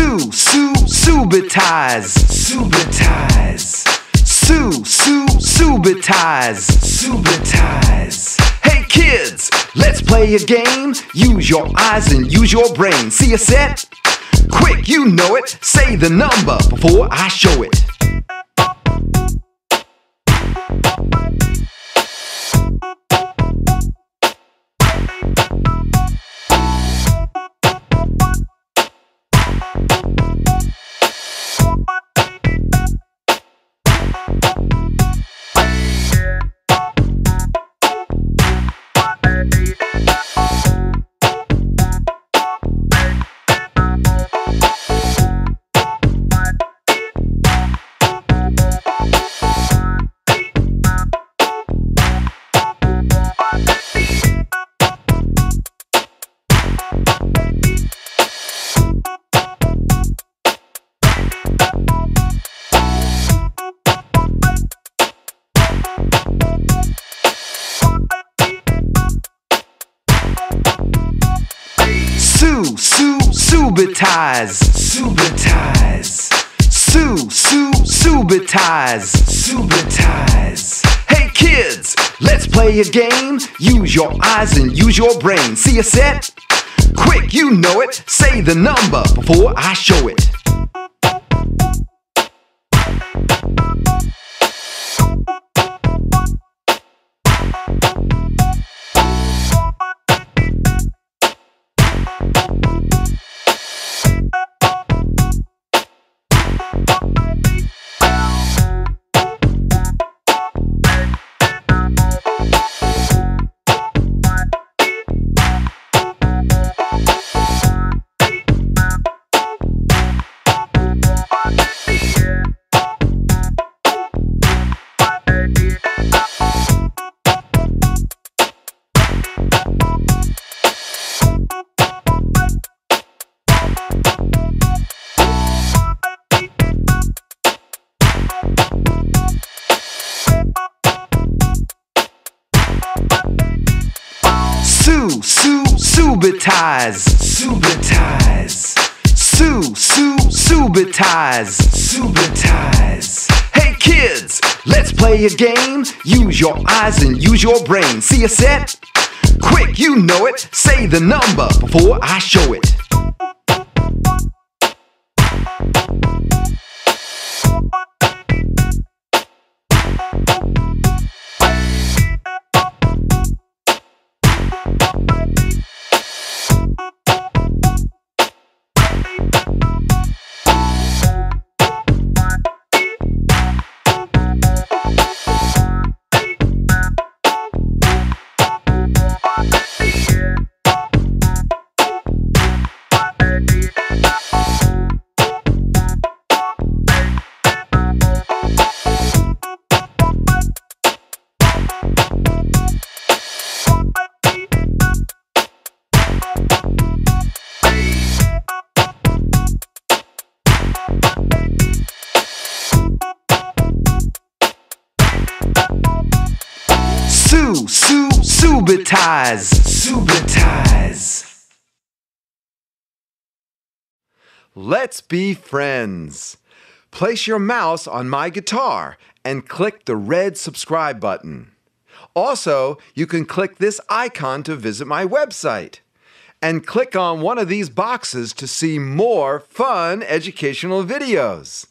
Sue, Sue, Subitize, Subitize. Sue, Sue, Subitize, Subitize. Hey kids, let's play a game. Use your eyes and use your brain. See a set? Quick, you know it. Say the number before I show it. Sue, Sue, Subitize, Subitize. Sue, Sue, Subitize, Subitize. Hey kids, let's play a game. Use your eyes and use your brain. See a set? Quick, you know it. Say the number before I show it. Subitize, Subitize. Sue, Sue, Subitize, Subitize. Hey kids, let's play a game. Use your eyes and use your brain. See a set? Quick, you know it. Say the number before I show it. Sue, Subitize, Subitize. Let's be friends. Place your mouse on my guitar and click the red subscribe button. Also, you can click this icon to visit my website. And click on one of these boxes to see more fun educational videos.